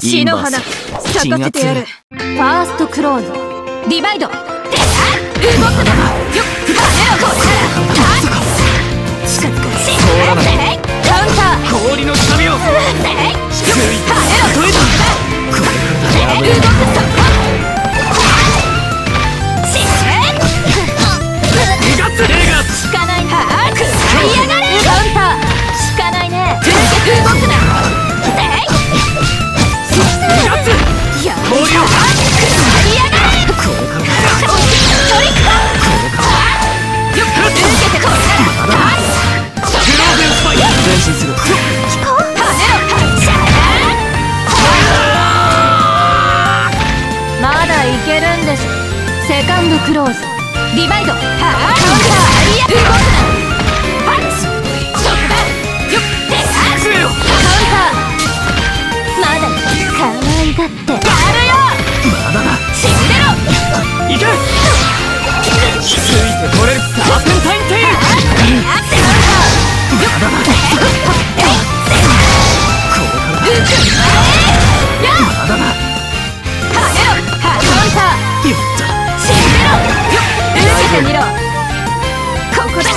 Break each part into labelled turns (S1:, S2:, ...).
S1: 血の花咲かせてやるファーストクローズ。ディバイド。動くなセカンドクローズ。リバイド。ハー。カウンター。いや動くなパンチそこだよっであ
S2: 強えよ
S1: カウンター。まだかわ
S2: い
S1: がっててみろここだ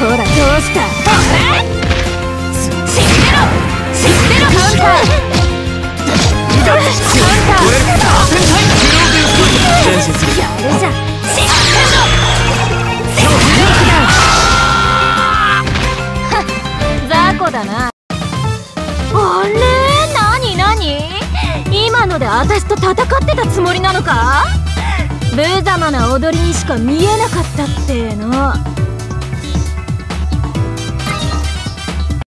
S1: ほらどうした死んでろ死んでろカウンターあれなになに今ので私と戦ってたつもりなのか無様な踊りにしか見えなかったっての。